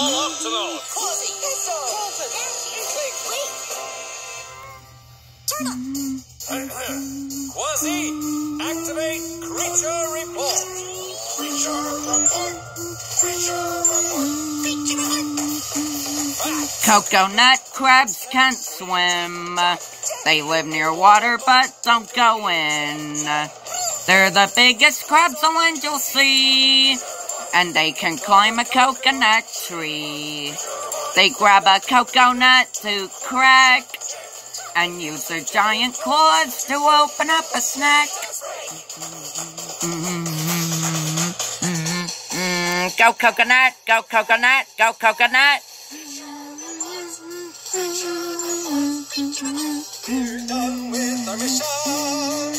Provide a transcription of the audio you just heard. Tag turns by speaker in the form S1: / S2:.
S1: all Octonauts.
S2: Kwazii, Hisso, Dolphin, Wait, wait. Turtle.
S1: Kwazii, activate creature report.
S2: Creature report. Creature report. Creature report.
S3: Coconut crabs can't swim. They live near water but don't go in. They're the biggest crabs the land you'll see. And they can climb a coconut tree. They grab a coconut to crack and use their giant claws to open up a snack. Go coconut, go coconut, go coconut.
S1: We're done with our mission.